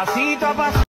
pasito a pasito.